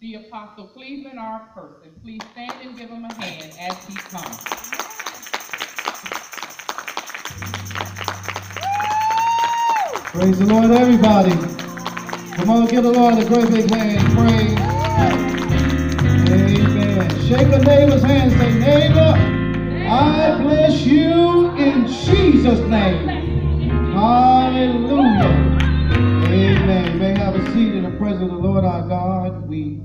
the Apostle Cleveland R. Person. Please stand and give him a hand as he comes. Praise the Lord, everybody. Come on, give the Lord a great big hand. Praise. Amen. Shake a neighbor's hand. Say, neighbor, I bless you in Jesus' name. Hallelujah. Have a seat in the presence of the Lord our God. We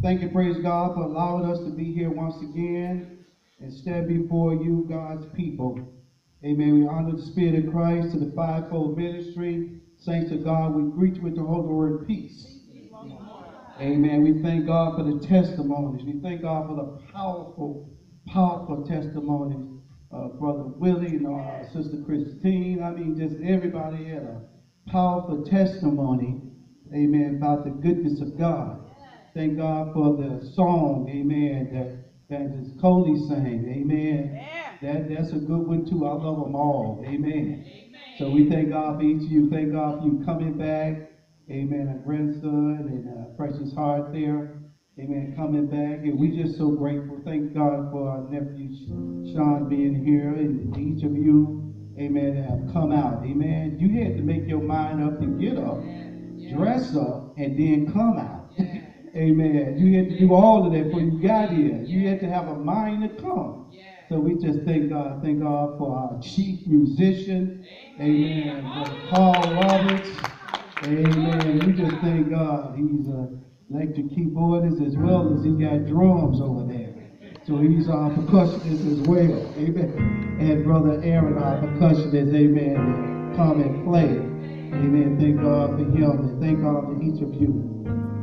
thank and praise God for allowing us to be here once again and stand before you, God's people. Amen. We honor the Spirit of Christ to the fivefold ministry. Saints of God, we greet you with the holy word peace. Amen. We thank God for the testimonies. We thank God for the powerful, powerful testimonies. Uh, Brother Willie and Sister Christine. I mean, just everybody had a powerful testimony. Amen. About the goodness of God. Thank God for the song. Amen. That Evangelist Coley sang. Amen. That, that's a good one too. I love them all. Amen. So we thank God for each of you. Thank God for you coming back. Amen. Our grandson and uh, Precious Heart there. Amen. Coming back. And we just so grateful. Thank God for our nephew Sean being here and each of you. Amen. That have come out. Amen. You had to make your mind up to get up, dress up, and then come out. Amen. You had to do all of that before you got here. You had to have a mind to come. So we just thank God. Thank God for our chief musician. Amen. Brother Carl Roberts. Amen. We just thank God. He's a electric keyboardist as well as he got drums over there. So he's our percussionist as well. Amen. And Brother Aaron, our percussionist, amen, come and play. Amen. Thank God for him and thank God for each of you.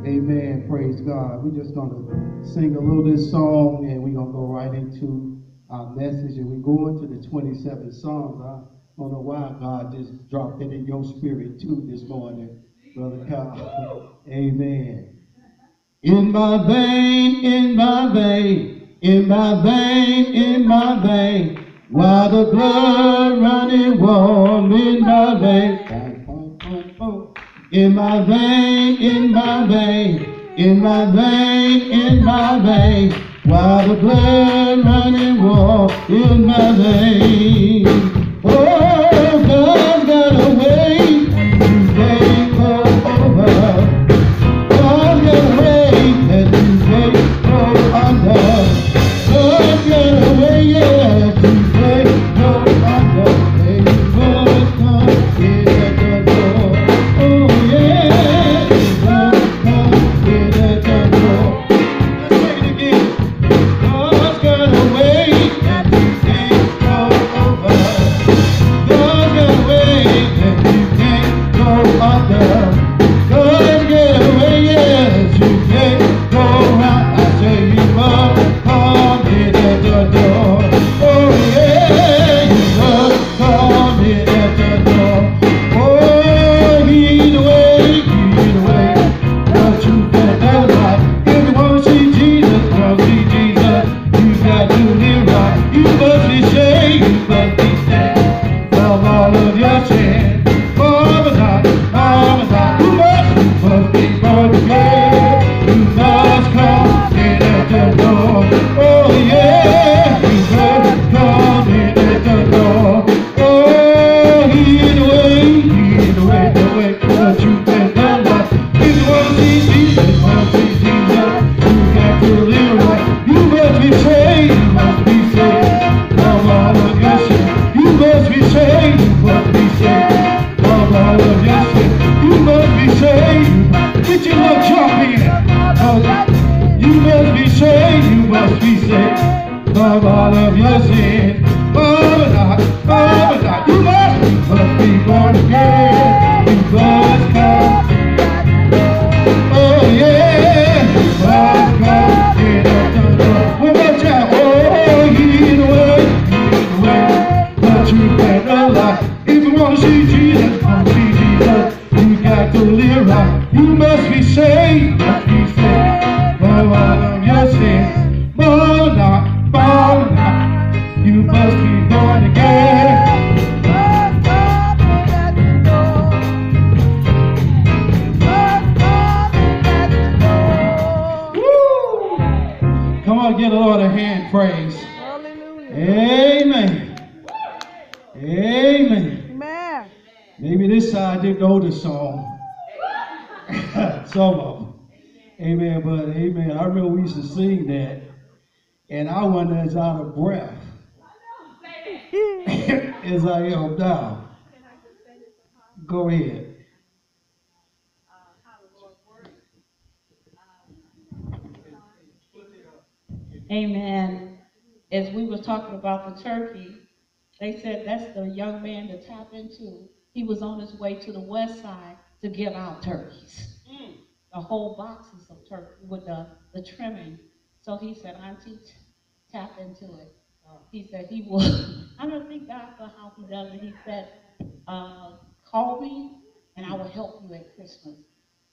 Amen. Praise God. We're just going to sing a little this song and we're going to go right into our message. And we're going to the 27 songs. I don't know why God just dropped it in your spirit too this morning, Brother Kyle. Amen. In my vein, in my vein, in my vein, in my vein, while the blood running warm in my vein. In my vein, in my vein, in my vein, in my vein, while the blood running warm in my vein. Oh, God's got a saved from all talking about the turkey, they said that's the young man to tap into. He was on his way to the west side to give out turkeys. Mm. The whole boxes of turkey with the, the trimming. So he said, Auntie, t- tap into it. Uh, he said he will. I don't think God for how he does it. He said, uh, call me and I will help you at Christmas.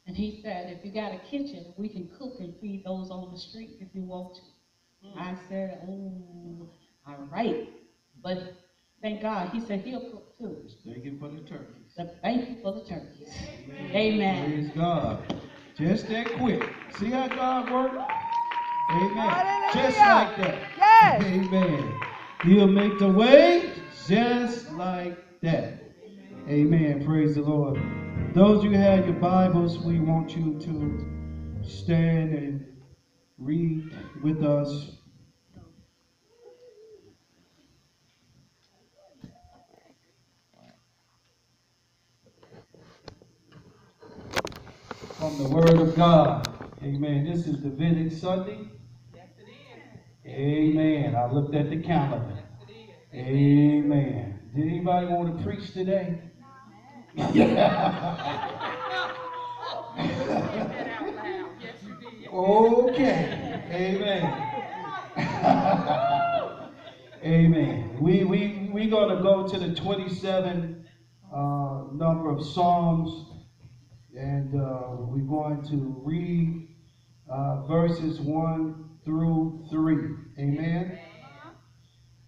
And he said, if you got a kitchen, we can cook and feed those on the street if you want to. Mm. I said, oh, all right. But thank God, he said he'll cook too. Thank you for the turkeys. So thank you for the turkeys. Amen. Praise God. Just that quick. See how God works? Amen. Just like that. Yes. Amen. He'll make the way just like that. Amen. Praise the Lord. Those you have your Bibles, we want you to stand and read with us. From the Word of God. Amen. This is Davidic Sunday. Amen. I looked at the calendar. Amen. Did anybody want to preach today? okay. Amen. Amen. We we we gonna go to the 27 uh, number of Psalms, and uh, we're going to read uh, verses one through three. Amen.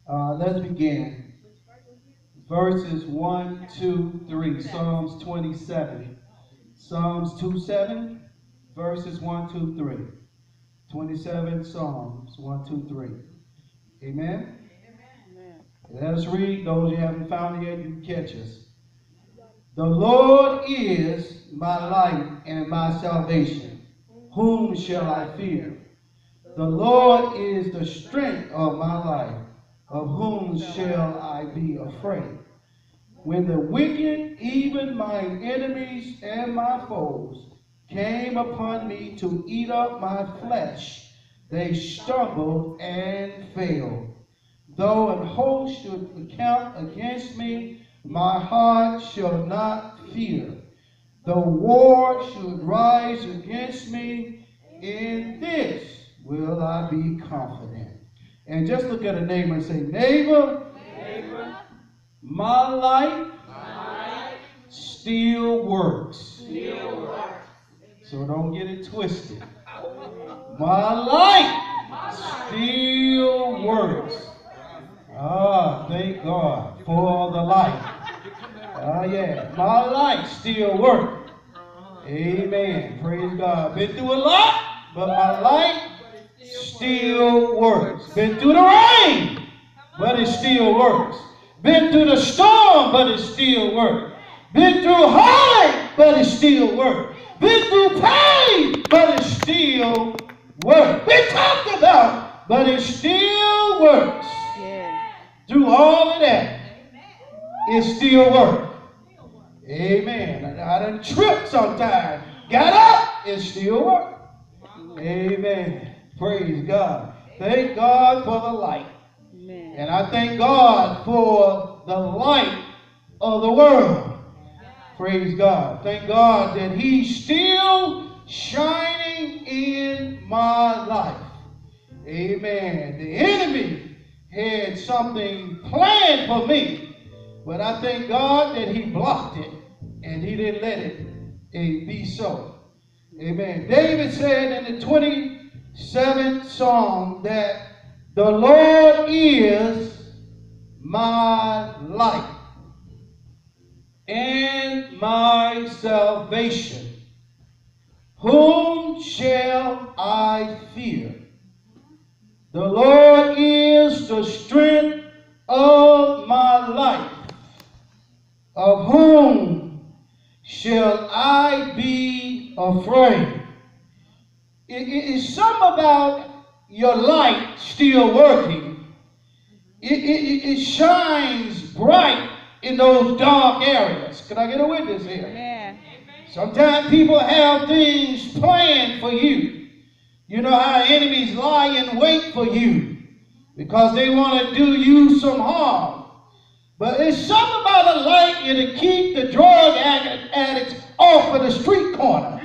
Uh, let's begin. Verses 1, 2, 3. Psalms 27. Psalms 2, 7. Verses 1, 2, 3. 27 Psalms 1, 2, 3. Amen. Amen. Let us read. Those you haven't found it yet, you can catch us. The Lord is my light and my salvation. Whom shall I fear? The Lord is the strength of my life. Of whom shall I be afraid? When the wicked, even mine enemies and my foes, came upon me to eat up my flesh, they stumbled and failed. Though an host should encamp against me, my heart shall not fear. Though war should rise against me, in this will I be confident. And just look at a neighbor and say, Neighbor, my life, still works. So don't get it twisted. My life still works. Ah, thank God for the life. Ah, yeah. My life still works. Amen. Praise God. Been through a lot, but my life still works. Been through the rain, but it still works. Been through the storm, but it still works. Been through heartache, but it still works. Been through pain, but it still works. Been talked about, but it still works. Yeah. Through all of that, it still works. Amen. I done tripped sometimes. Got up, it still works. Amen. Praise God. Thank God for the light. Amen. And I thank God for the light of the world. Praise God. Thank God that He's still shining in my life. Amen. The enemy had something planned for me, but I thank God that He blocked it and He didn't let it be so. Amen. David said in the 27th Psalm that the Lord is my light and my salvation. Whom shall I fear? The Lord is the strength of my life. Of whom shall I be afraid? It's something about your light still working. It, it, it- shines bright in those dark areas. Can I get a witness here? Amen. Sometimes people have things planned for you. You know how enemies lie in wait for you because they want to do you some harm. But it's something about a light to keep the drug addicts off of the street corner.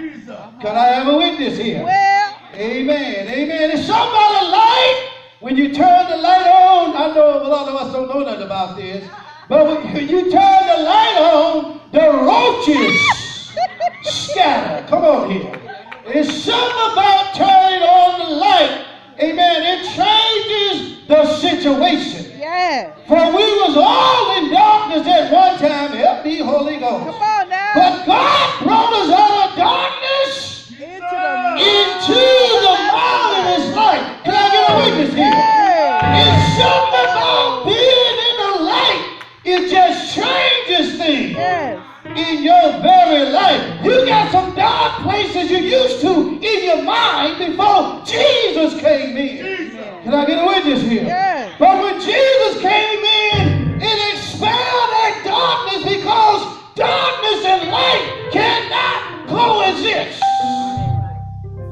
Can I have a witness here? Well, Amen. Amen. It's something about a light. When you turn the light on, I know a lot of us don't know nothing about this, but when when you turn the light on, the roaches scatter. Come on here. It's something about turning on the light. Amen. It changes the situation. Yes. For we was all in darkness at one time. Help me, Holy Come Ghost. on now. But God brought us out of darkness Into the into the marvelous light. Can I get a witness here? Hey. It's something about being in the light. It just changes things Yes. in your very life. You got some dark places you used to in your mind before Jesus came in. Can I get a witness here? Yes. But when Jesus came in, it expelled that darkness because darkness and light cannot coexist.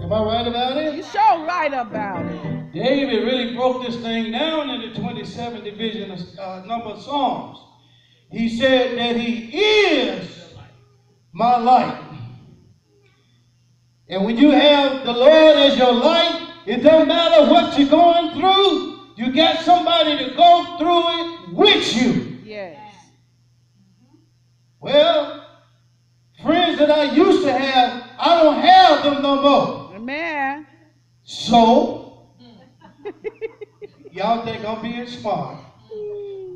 Am I right about it? You it? sure right about it. David really broke this thing down in the 27th division of uh, number of Psalms. He said that he is my light. And when you have the Lord as your light, it doesn't matter what you're going through. You got somebody to go through it with you. Yes. Well, friends that I used to have, I don't have them no more. Amen. So, y'all think I'm being smart.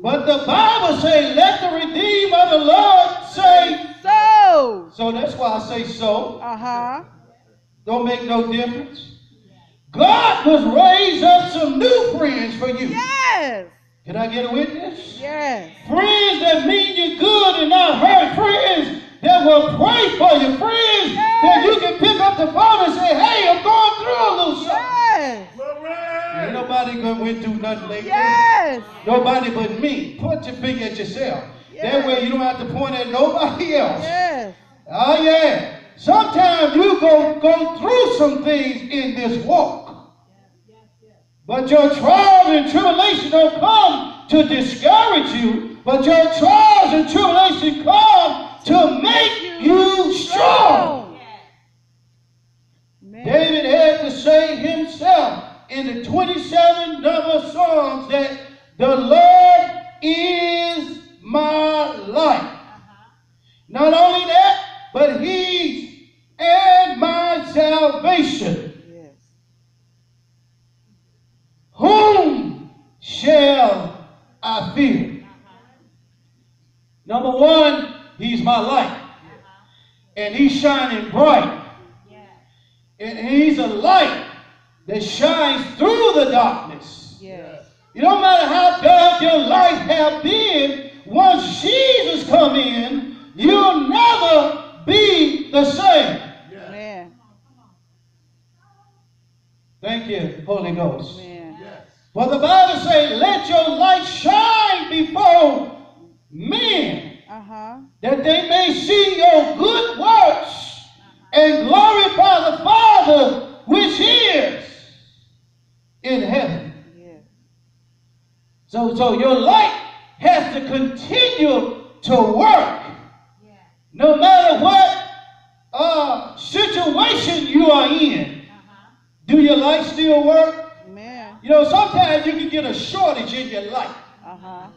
But the Bible say, let the redeemed of the Lord say, So. so that's why I say so. Uh huh. Don't make no difference. God was raise up some new friends for you. Yes. Can I get a witness? Yes. Friends that mean you good and not hurt. Friends that will pray for you. Friends that you can pick up the phone and say, hey, I'm going through a little something. Yes. Ain't nobody gonna went through nothing lately. Yes. Nobody but me. Point your finger at yourself. Yes. That way you don't have to point at nobody else. Yes. Oh yeah. Sometimes you go go through some things in this walk. But your trials and tribulation don't come to discourage you, but your trials and tribulation come to make you strong. David had to say himself in the 27 number Psalms that the Lord is my life. Uh-huh. Not only that, but he's and my salvation. Yes. Whom shall I fear? Number one, he's my light. And he's shining bright. And he's a light that shines through the darkness. Yes. It don't matter how dark your life have been, once Jesus come in, you'll never be the same. Amen. Thank you, Holy Ghost. Amen. For the Bible says, let your light shine before men, Uh huh. that they may see your good works and glorify the Father which is in heaven. Yes. So, so your light has to continue to work. No matter what uh, situation you are in. Do your light still work? You know, sometimes you can get a shortage in your light. Uh huh.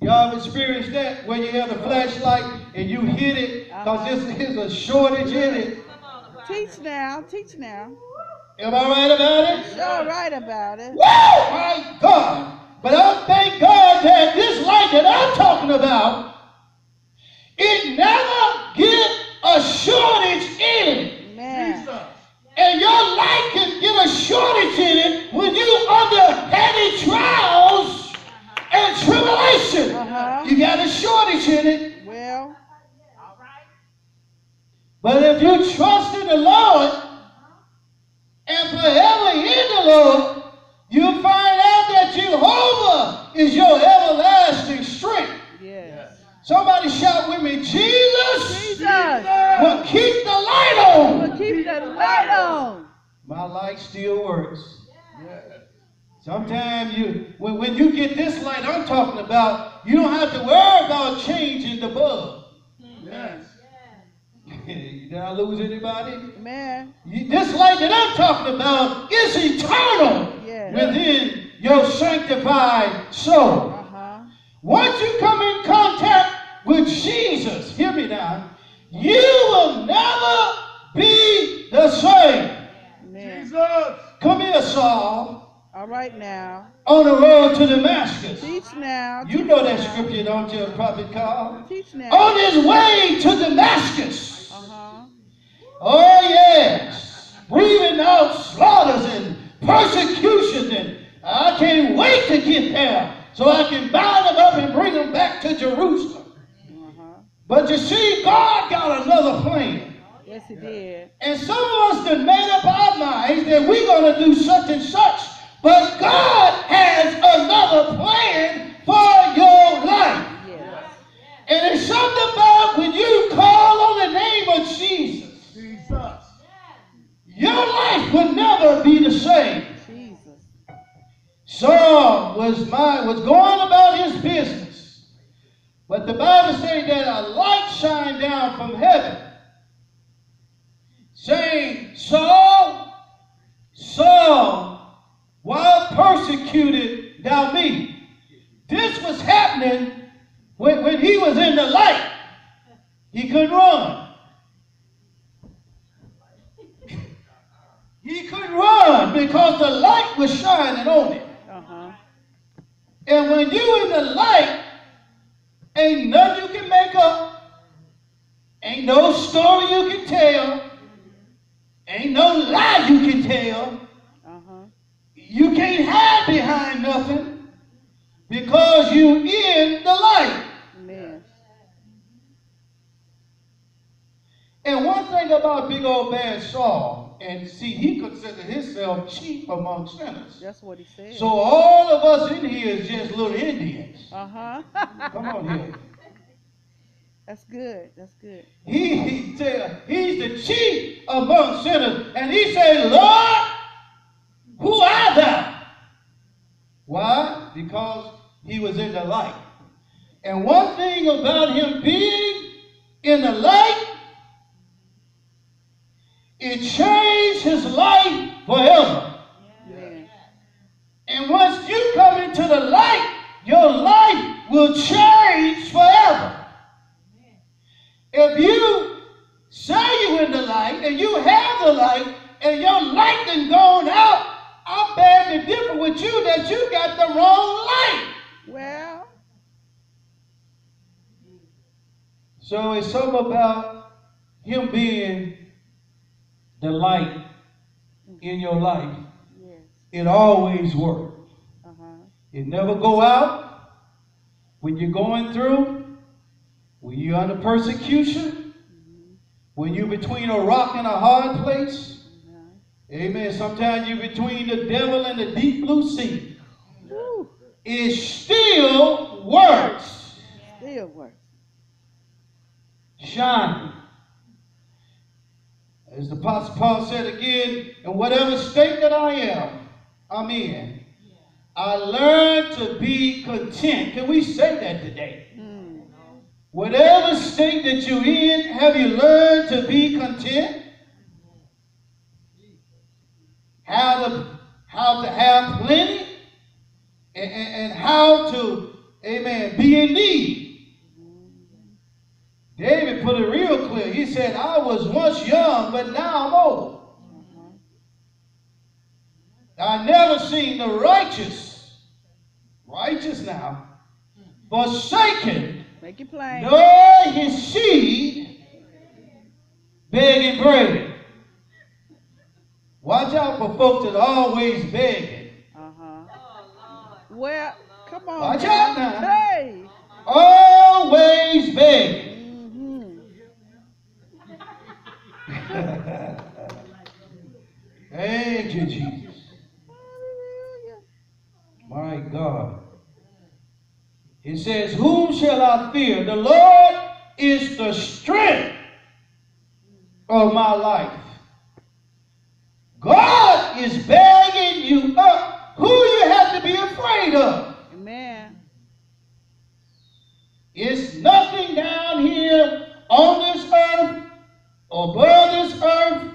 Y'all have experienced that when you have the flashlight and you hit it because this is a shortage in it. Teach now. Teach now. Am I right about it? Sure right about it. Woo! My God! But I thank God that this light that I'm talking about, it never get a shortage in it. And your light can get a shortage in it when you in it. Well, all right. But if you trust in the Lord and forever in the Lord, you'll find out that Jehovah is your everlasting strength. yes. Somebody shout with me, Jesus Jesus. will keep the light on. We'll keep the light on. My light still works. Sometimes you, when, when you get this light I'm talking about, you don't have to worry about changing the bulb. Yes. Did I lose anybody? Amen. You- This light that I'm talking about is eternal Yes. within your sanctified soul. Uh-huh. Once you come in contact with Jesus, hear me now, you will never be the same. Amen. Come here, Saul, All right now. on the road to Damascus. Teach now. You teach know that now. scripture, don't you, Prophet Carl? Teach now. On his way to Damascus. Uh-huh. Oh, yes. Breathing out slaughters and persecutions. And I can't wait to get there so I can bind them up and bring them back to Jerusalem. Uh-huh. But you see, God got another plan. Yes, he did. And some of us done made up our minds that we're going to do such and such. But God has another plan for your life. Yes. And it's something about when you call on the name of Jesus, your life will never be the same. Jesus. Saul was my was going about his business. But the Bible says that a light shined down from heaven, saying, Saul, Saul, why persecuted thou me? This was happening when, when he was in the light. He couldn't run. He couldn't run because the light was shining on him. Uh-huh. And when you in the light, ain't nothing you can make up. Ain't no story you can tell. Ain't no lie you can tell. You can't hide behind nothing because you in the light. Amen. And one thing about big old bad Saul, and see, he considered himself chief among sinners. That's what he said. So all of us in here is just little Indians. uh-huh. Come on here. That's good. That's good. He, he said, he's the chief among sinners. And he said, Lord, who art thou? Why? Because he was in the light. And one thing about him being in the light, it changed his life forever. And once you come into the light, your life will change forever. If you say you're in the light and you have the light and your light done gone out, I beg to differ with you that you got the wrong light. Well, So it's something about him being the light in your life. yes. It always works. Uh-huh. It never go out when you're going through, when you're under persecution, when you're between a rock and a hard place. Amen. Sometimes you're between the devil and the deep blue sea. Woo. It still works. Still works. Shining. As the Apostle Paul said again, in whatever state that I am, I'm in, I learned to be content. Can we say that today? Hmm. Whatever state that you're in, have you learned to be content? How to how to have plenty and, and, and how to, amen, be in need. David put it real clear. He said, I was once young, but now I'm old. I never seen the righteous, righteous now, forsaken, Make it plain. nor his seed begging bread. Watch out for folks that always begging. Uh-huh. Well, come on. Watch out now. Hey. Always begging. Mm-hmm. Thank you, Jesus. Hallelujah. My God. It says, Whom shall I fear? The Lord is the strength of my life. God is begging you up. Who you have to be afraid of? Amen. It's nothing down here on this earth, or above this earth,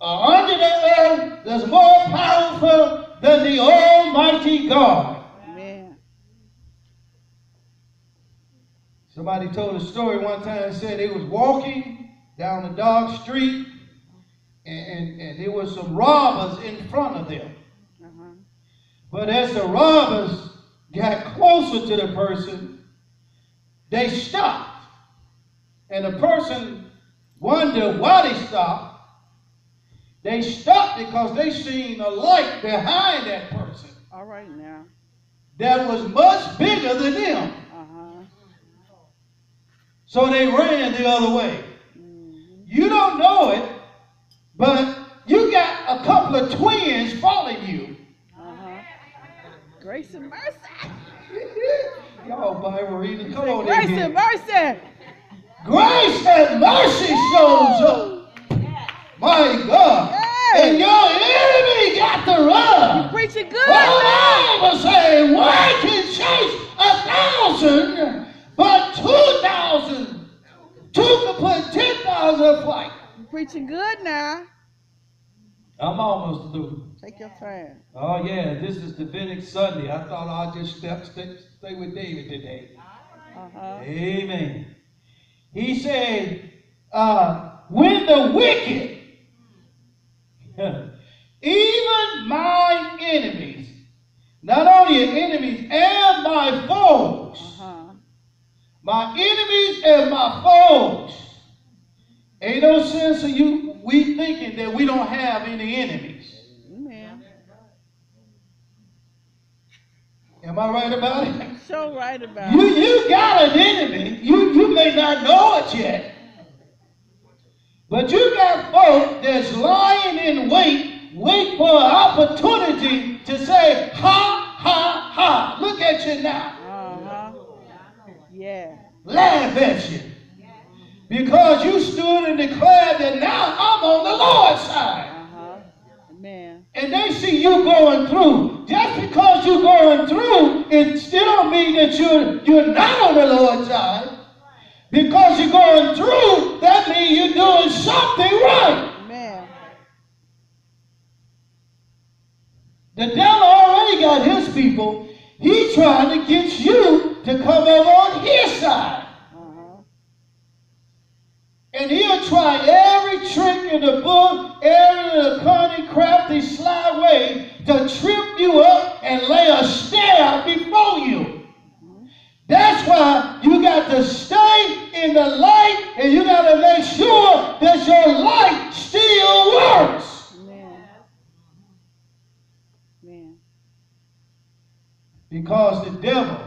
or under the earth that's more powerful than the Almighty God. Amen. Somebody told a story one time said they was walking down a dark street and, and, and there were some robbers in front of them. Uh-huh. But as the robbers got closer to the person, they stopped. And the person wondered why they stopped. They stopped because they seen a light behind that person All right now. that was much bigger than them. Uh-huh. So they ran the other way. Mm-hmm. You don't know it, but you got a couple of twins following you. Uh-huh. Grace and mercy. Y'all Bible reading, come on in Grace and mercy. Grace and mercy shows up. My God. Hey. And your enemy got to run. You preaching good. The Bible say one can chase a thousand, but two thousand, two can put ten thousand in flight. Preaching good now. I'm almost through. Take your time. Oh yeah, this is Davidic Sunday. I thought I'd just step, stay, stay with David today. Uh-huh. Amen. He said, uh, when the wicked, even my enemies, not only your enemies and my foes, Uh-huh. my enemies and my foes. Ain't no sense of you we thinking that we don't have any enemies. Amen. Am I right about it? So right about You it. you got an enemy. You you may not know it yet. But you got folk that's lying in wait, wait for an opportunity to say, ha, ha, ha. Look at you now. Uh-huh. Yeah. Laugh at you. Because you stood and declared that now I'm on the Lord's side. Uh-huh. Amen. And they see you going through. Just because you're going through, it still don't mean that you're, you're not on the Lord's side. Because you're going through, that means you're doing something right. Amen. The devil already got his people. He's trying to get you to come over on his side. And he'll try every trick in the book, every cunning, crafty, sly way to trip you up and lay a snare before you. That's why you got to stay in the light and you got to make sure that your light still works. Amen. Amen. Because the devil,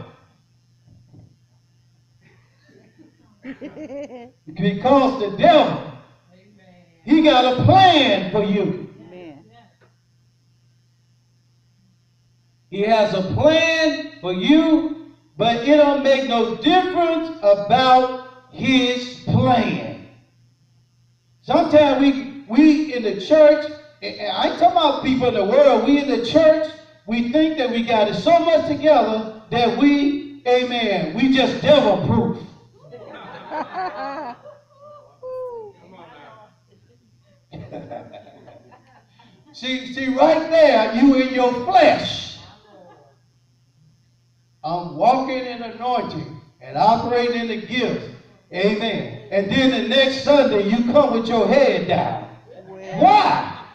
because the devil, he got a plan for you. Amen. He has a plan for you, but it don't make no difference about his plan. Sometimes we we in the church, and I ain't talking about people in the world, we in the church, we think that we got it so much together that we, amen, we just devil proof. See, see, right there, you in your flesh. I'm walking in anointing and operating in the gift. Amen. And then the next Sunday, you come with your head down. Why?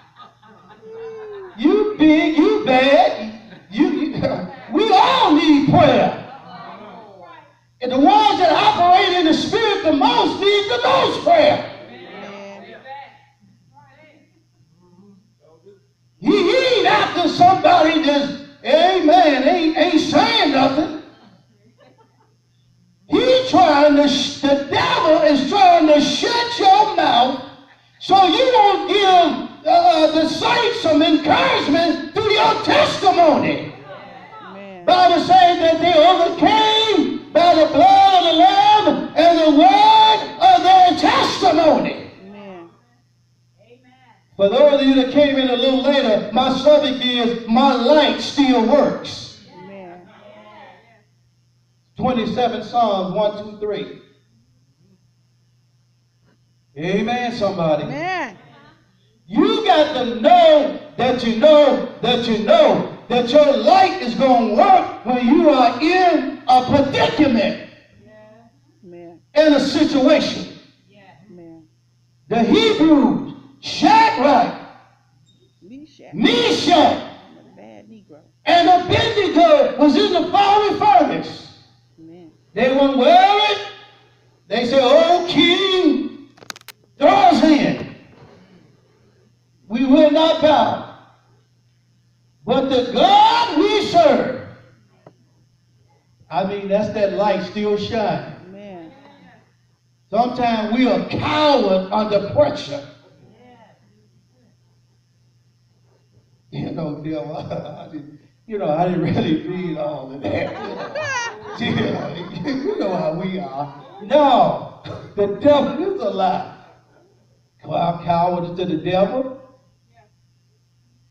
You big, you bad. You, you we all need prayer. And the ones that operate in the Spirit the most need the most prayer. He, ain't after somebody just, amen, ain't, ain't saying nothing. He trying to, the devil is trying to shut your mouth so you don't give uh, the saints some encouragement through your testimony. Amen. Bible says that they overcame by the blood of the Lamb and the word of their testimony. Amen. For those of you that came in a little later, my subject is My Light Still Works. Amen. 27 Psalms 1, 2, 3. Amen, somebody. Amen. You got to know that you know that you know that your light is going to work when you are in a predicament, Amen. in a situation. Amen. The Hebrews, Shadrach, Meshach. Meshach, and Abednego was in the fiery furnace. Amen. They weren't worried. They said, Oh, King, throw us in. We will not bow. But the God we serve, I mean, that's that light still shining. Amen. Sometimes we are coward under pressure. You know, devil, I didn't, you know, I didn't really read all of that. You know, you know how we are. No, the devil is a lie. Cowards to the devil.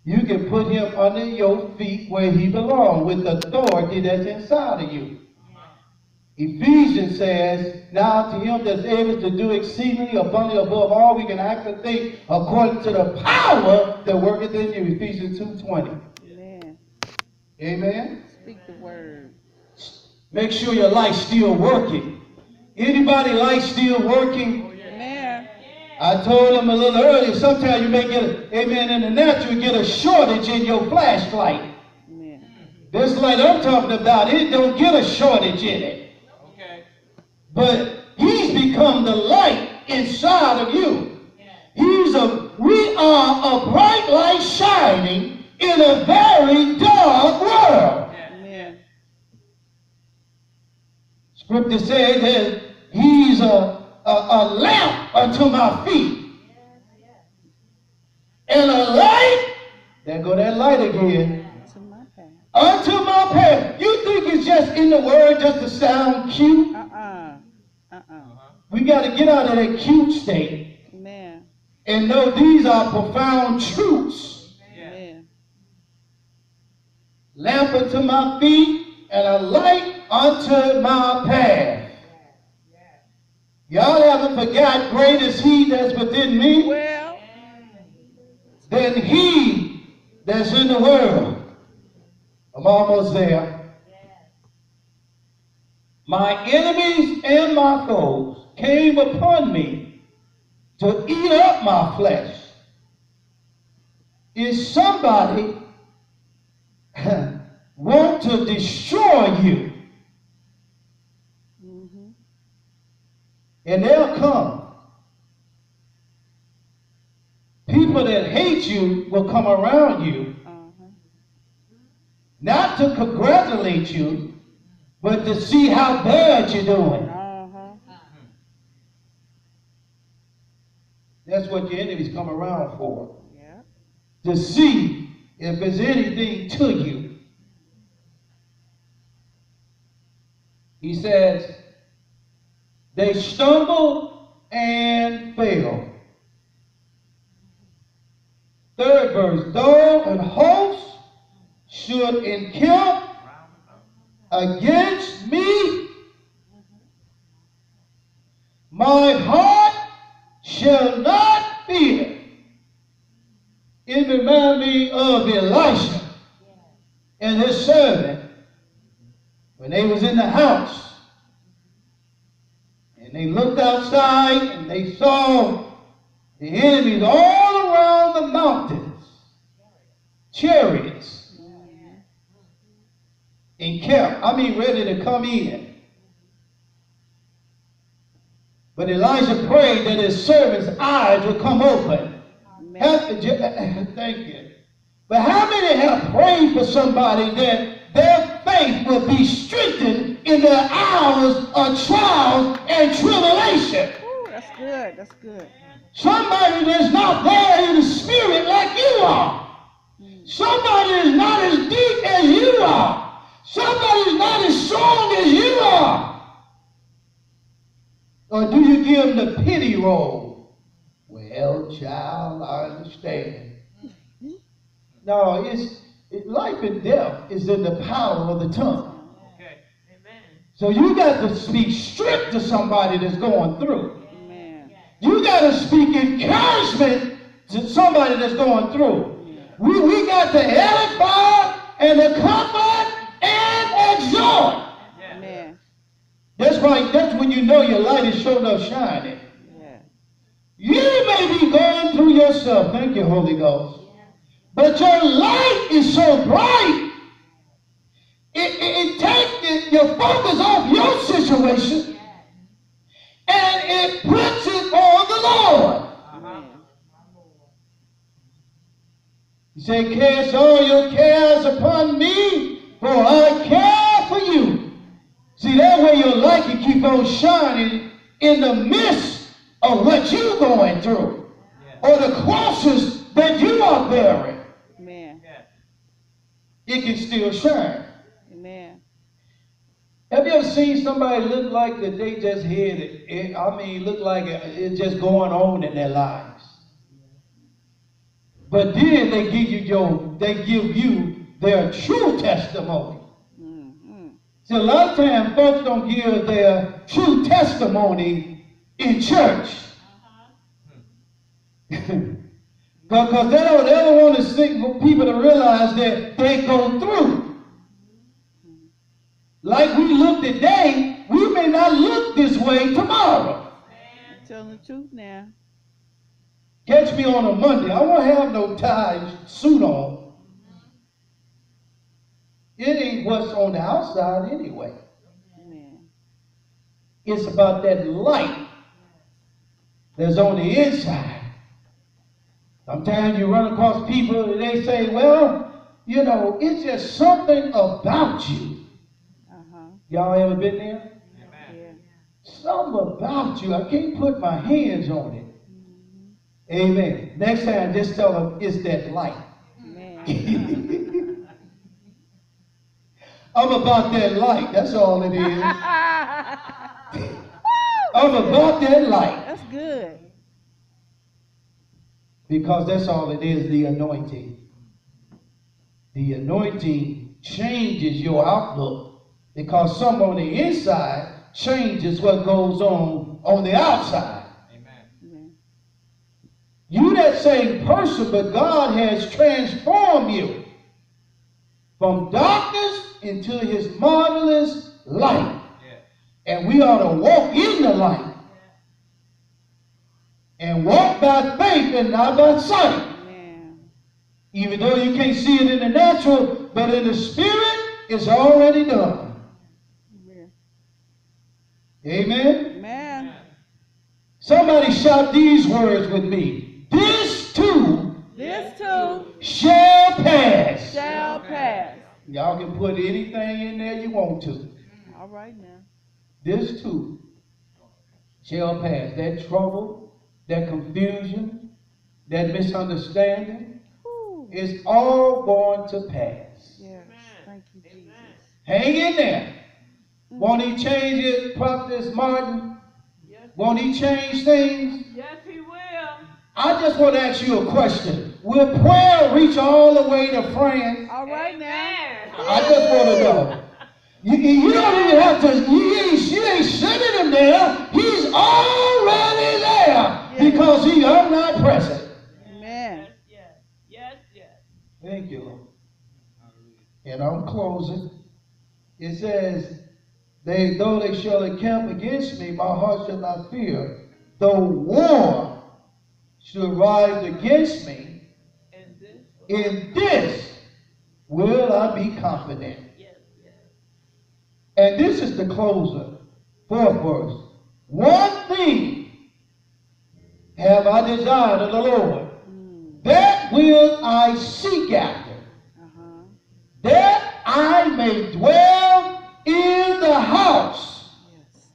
You can put him under your feet where he belongs with the authority that's inside of you. Ephesians says, Now to him that's able to do exceedingly abundantly above all we can act or think, according to the power that worketh in you. Ephesians 2.20. Amen. Amen. Speak the word. Make sure your light's still working. Anybody light still working? Amen. I told him a little earlier, sometimes you may get, a, amen, in the natural, you get a shortage in your flashlight. Amen. This light I'm talking about, it don't get a shortage in it. Okay. But he's become the light inside of you. He's a, we are a bright light shining in a very dark world. Amen. Scripture says that he's a, a, a lamp unto my feet. And a light, there go that light again, To my path. unto my path. You think it's just in the word just to sound cute? Uh-uh. Uh-uh. We got to get out of that cute state Amen. and know these are profound truths. Amen. Lamp unto my feet and a light unto my path. Y'all haven't forgot great is he that's within me Well, than he that's in the world. I'm almost there. My enemies and my foes came upon me to eat up my flesh. Is somebody want to destroy you? mm-hmm. And they'll come. People that hate you will come around you, Uh-huh. not to congratulate you, but to see how bad you're doing. Uh-huh. That's what your enemies come around for. Yeah. To see if there's anything to you. He says, they stumble and fail. Third verse, though an host should encamp against me, my heart shall not fear. It reminds me of Elisha and his servant when they was in the house they looked outside and they saw the enemies all around the mountains, chariots, encamped. I mean, ready to come in. But Elijah prayed that his servant's eyes would come open. Amen. Thank you. But how many have prayed for somebody that their faith will be strengthened hours of trials and tribulation? Ooh, that's good. That's good. Somebody that's not there in the spirit like you are. Somebody is not as deep as you are. Somebody is not as strong as you are. Or do you give them the pity role? Well, child, I understand. Mm-hmm. No, it's it, life and death is in the power of the tongue. So you got to speak strength to somebody that's going through. Amen. You got to speak encouragement to somebody that's going through. We, we got to edify and to comfort and exhort. Amen. That's right. That's when you know your light is showing up shining. Yeah. You may be going through yourself. Thank you, Holy Ghost. But your light is so bright. It, it, it takes it- your focus off your situation and it puts it on the Lord. Amen. He said, Cast all your cares upon me, for I care for you. See, that way your light can keep on shining in the midst of what you're going through or the crosses that you are bearing. Amen. It can still shine. Have you ever seen somebody look like that they just had it? it- I mean, look like it's just going on in their lives. But then they give you your, they give you their true testimony. Mm-hmm. See, a lot of times folks don't give their true testimony in church. Because they don't ever want to see people to realize that they go through. Like we look today, we may not look this way tomorrow. Telling the truth now. Catch me on a Monday. I won't have no tie suit on. It ain't what's on the outside anyway. Amen. It's about that light that's on the inside. Sometimes you run across people and they say, well, you know, it's just something about you. Y'all ever been there? Something about you. I can't put my hands on it. Amen. Next time, just tell them it's that light. I'm about that light. That's all it is. I'm about that light. That's good. Because that's all it is, the anointing. The anointing changes your outlook because some on the inside changes what goes on on the outside. Amen. You that same person, but God has transformed you from darkness into his marvelous light. And we ought to walk in the light. And walk by faith and not by sight. Amen. Even though you can't see it in the natural, but in the spirit, it's already done. Amen. Amen. Amen. Somebody shout these words with me. This too This too shall pass. shall pass. Y'all can put anything in there you want to. Mm, all right now. This too shall pass. That trouble, that confusion, that misunderstanding Whew. is all going to pass. Yes. Thank you, Jesus. Hang in there. Mm. Won't he change it, Prophet Martin? Yes. Won't he change things? Yes, he will. I just want to ask you a question. Will prayer reach all the way to France? All right now. I just want to know. You, you don't even have to, you ain't, you ain't sending him there. He's already there because he omnipresent. Amen. Yes, yes, yes. Thank you, And I'm closing. It says, they, though they shall encamp against me, my heart shall not fear. Though war should rise against me, in this will I be confident. And this is the closer, fourth verse. One thing have I desired of the Lord, that will I seek after, Uh-huh. that I may dwell in the house Yes.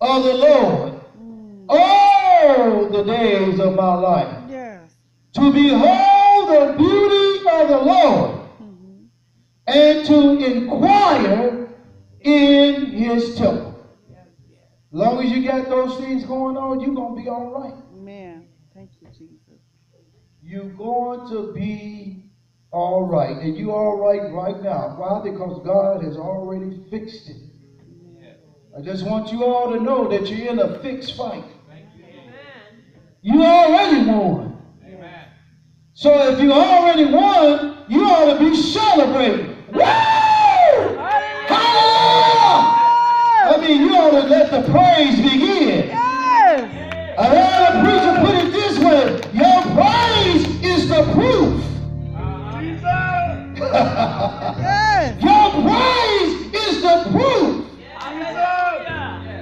of the Lord Mm. all the days of my life Yes. to behold the beauty of the Lord Mhm. and to inquire in his temple. As long as you got those things going on, you're going to be all right. Amen. Thank you, Jesus. You're going to be all right. And you're all right right now. Why? Because God has already fixed it. I just want you all to know that you're in a fixed fight. You you already won. Amen. So if you already won, you ought to be celebrating. Woo! Hallelujah! I mean, you ought to let the praise begin. Yes. I heard a preacher put it this way Your praise is the proof. Yes. Your praise is the proof.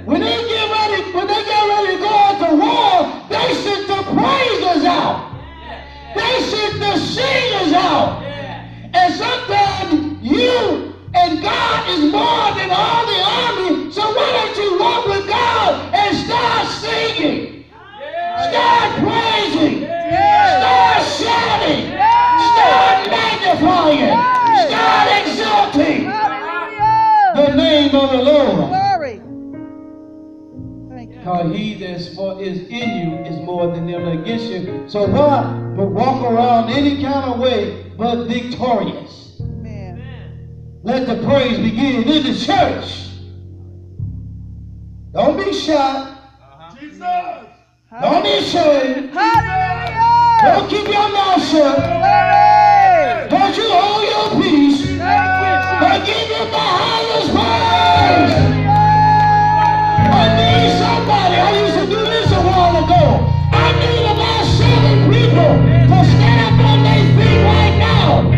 When they get ready, when they get ready to go out to war, they sent the praisers out. They sent the singers out. And sometimes you and God is more than all the army. So why don't you walk with God and start singing? Start praising. Start shouting. Start magnifying. Start exalting the name of the Lord. Glory. Because he that's for is in you is more than them that against you. So why but walk around any kind of way but victorious? Amen. Let the praise begin in the church. Don't be shy. Jesus. Don't be ashamed. Hallelujah. Don't keep your mouth shut. You hold your peace. I need somebody. I used to do this a while ago. I need people to stand up on their feet right now.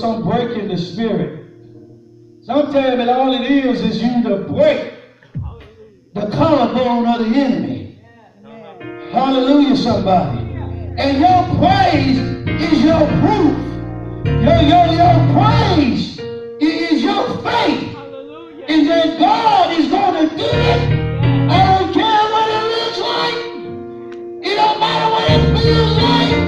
Some break in the spirit. Sometimes all it is is you to break the collarbone of the enemy. Hallelujah, somebody. And your praise is your proof. Your, your, your praise is your faith. And that God is going to do it. I don't care what it looks like. It don't matter what it feels like.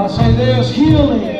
I say there's healing.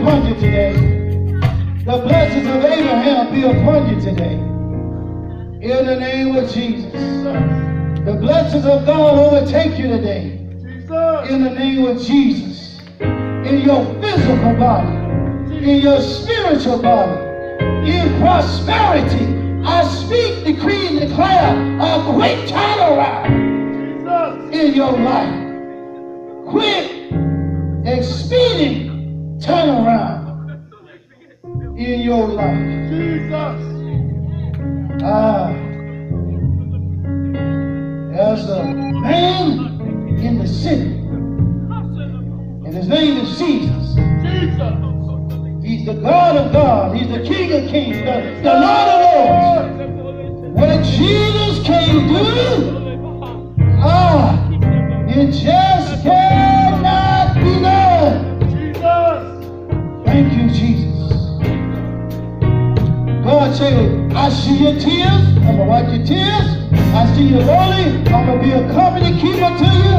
Upon you today. The blessings of Abraham be upon you today. In the name of Jesus. The blessings of God overtake you today. In the name of Jesus. In your physical body. In your spiritual body. In prosperity. I speak, decree, and declare a quick turnaround in your life. Quick, expedient turnaround in your life. Jesus. Ah, there's a man in the city, and his name is Jesus. Jesus. He's the God of God. He's the King of Kings, the, the Lord of Lords. What Jesus can do, ah, it just cannot I see your tears. I'm going to wipe your tears. I see you lonely. I'm going to be a company keeper to you.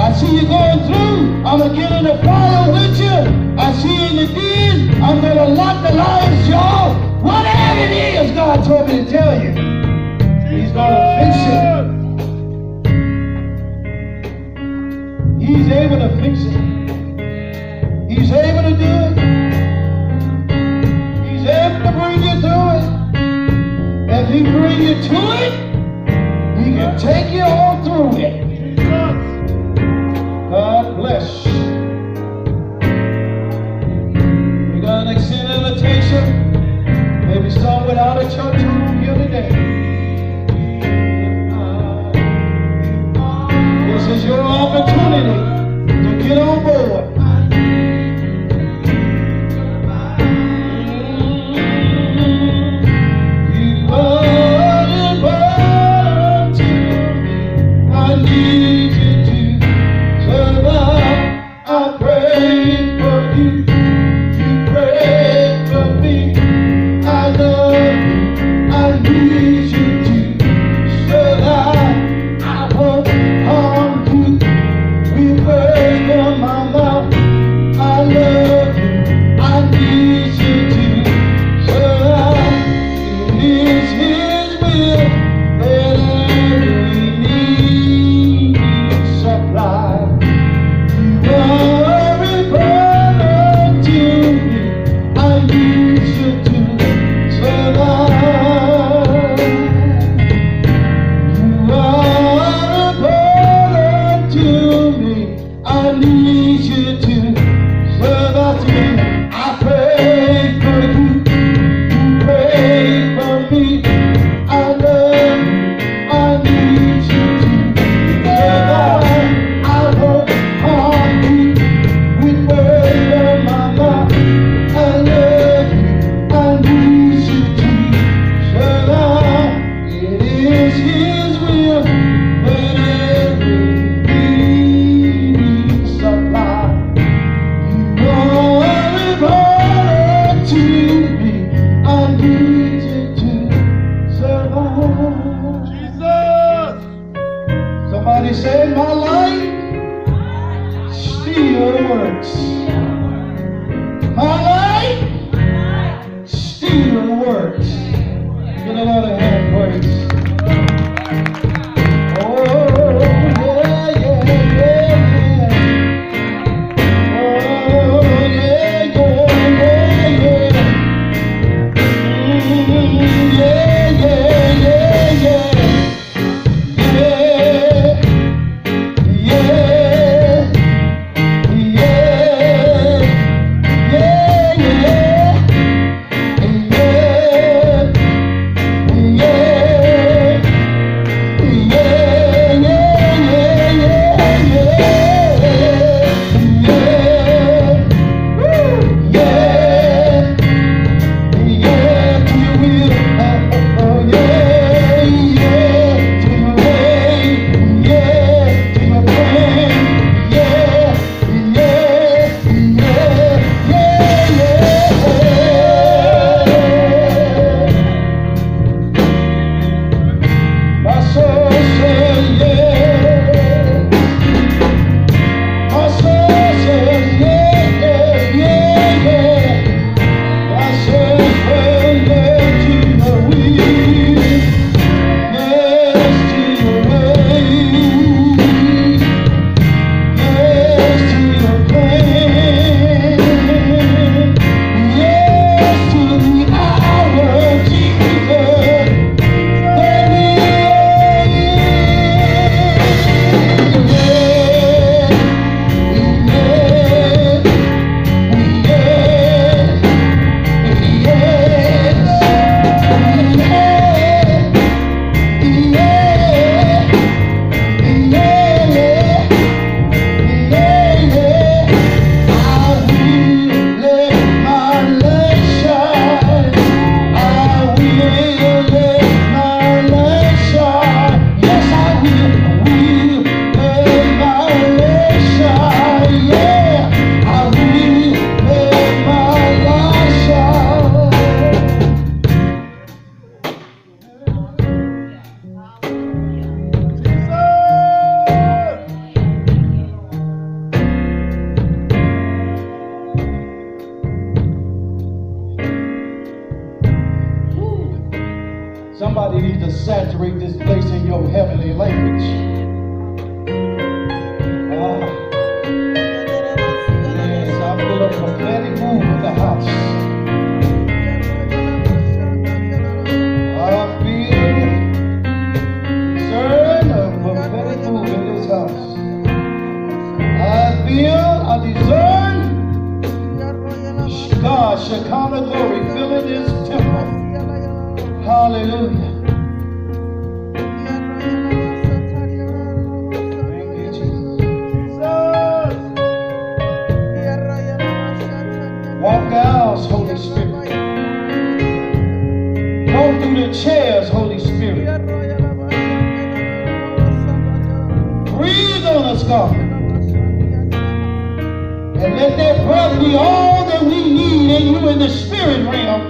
I see you going through. I'm going to get in the fire with you. I see you in the den. I'm going to lock the lion's jaw. Whatever it is, God told me to tell you. He's going to fix it. He's able to fix it. He's able to do it. Able to bring you through it. If he bring you to it, he can take you all through it. God bless. We got an extended invitation. Maybe some without a church home here today. This is your opportunity to get on board. Hallelujah. Walk aisles, Holy Spirit. Go through the chairs, Holy Spirit. Breathe on us, God. And let that breath be all that we need in you in the spirit realm.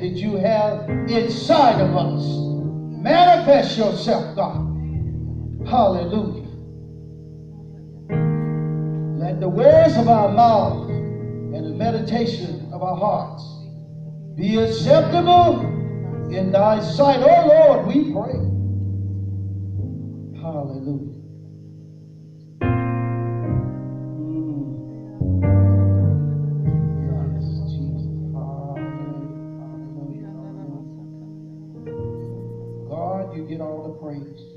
that you have inside of us. Manifest yourself, God. Hallelujah. Let the words of our mouth and the meditation of our hearts be acceptable in thy sight. Oh Lord, we pray. Hallelujah.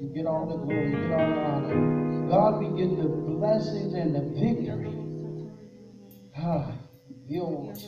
You get all the glory, you get all the honor. God, we get the blessings and the victory. Ah, yours.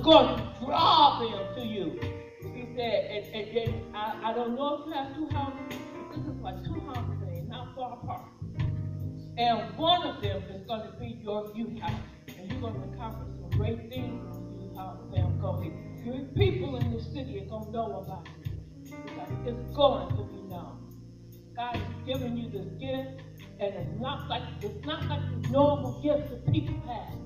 was going to draw them to you. He said, and, and, I, I don't know if you have two houses. This is my two houses, they're not far apart. And one of them is going to be your new house. And you're going to accomplish some great things with your new house, fam. Because your people in the city are going to know about it. Because it's going to be known. God has given you this gift, and it's not like it's not like the normal gifts that people have.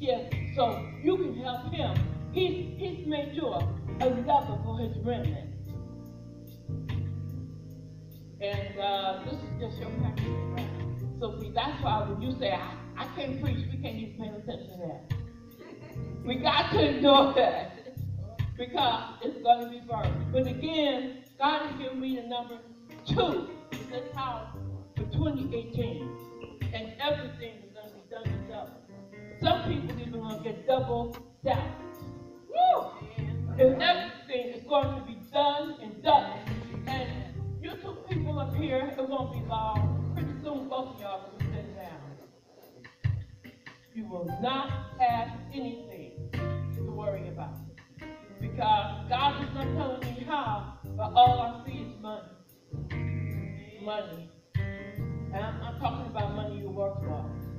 Yes, so you can help him. He's, he's made you a, a lover for his remnant. And uh, this is just your practice, right? So see, that's why when you say, I, I can't preach, we can't even pay attention to that. We got to endure that because it's going to be burned. But again, God has given me the number two in this house for 2018. And everything is going to be done in double. Some people even gonna get double salaries. Woo! And everything is going to be done and done. And you two people up here, it won't be long. Pretty soon, both of y'all will sit down. You will not have anything to worry about. Because God is not telling me how, but all I see is money. Money. And I'm talking about money you work for.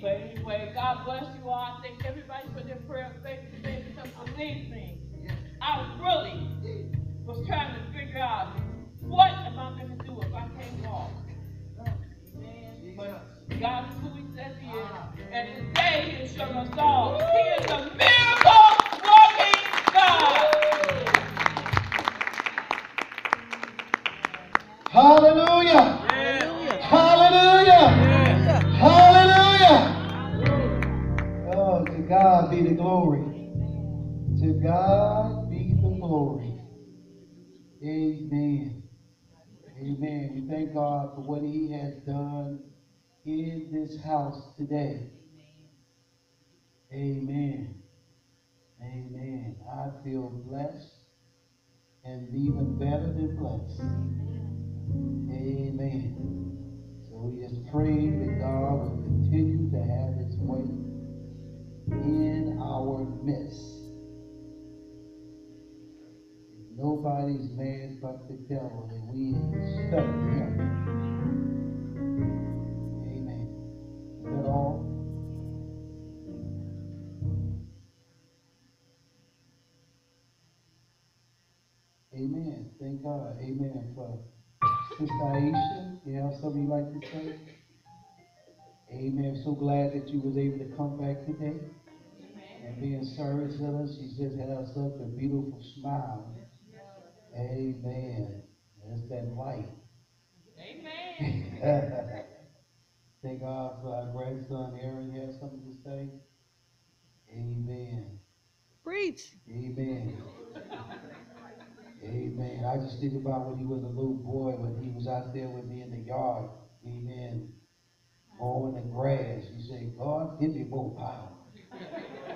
But anyway, God bless you all. I thank everybody for their prayer of faith today because believe me, I really was trying to figure out what am I going to do if I can't walk. But God is who He says He is. And today He has shown us all He is a miracle working God. Hallelujah. Hallelujah. Hallelujah. God be the glory. To God be the glory. Amen. Amen. We thank God for what He has done in this house today. Amen. Amen. I feel blessed and even better than blessed. Amen. So we just pray that God will continue to have his way in our midst. Nobody's man but the devil, and we stuck him. Amen. Is that all? Amen. Thank God. Amen. For Sister Aisha, you have something you'd like to say? Amen. So glad that you was able to come back today and be in service with us. You just have such a beautiful smile. Amen. That's that light. Amen. Thank God for our grandson Aaron. You have something to say? Amen. Preach. Amen. Amen. I just think about when he was a little boy, when he was out there with me in the yard. Amen. Mowing the grass. He said, God, give me more power.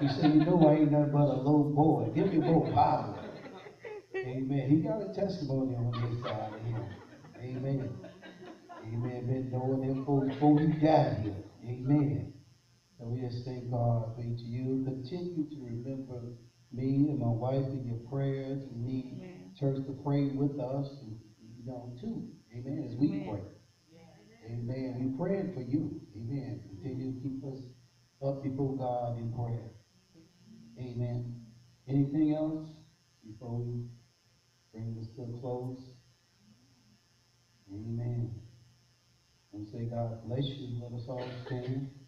He said, you know I ain't nothing but a little boy. Give me more power. Amen. He got a testimony on this side of him. Amen. Amen. Been knowing him for before he got here. Amen. And we just thank God for each of you. Continue to remember me and my wife in your prayers. We need church to pray with us, and, you know, too. Amen. As we pray. Amen. We praying for you. Amen. Continue to keep us up before God in prayer. Amen. Anything else before we bring this to a close? Amen. And say God bless you. Let us all stand.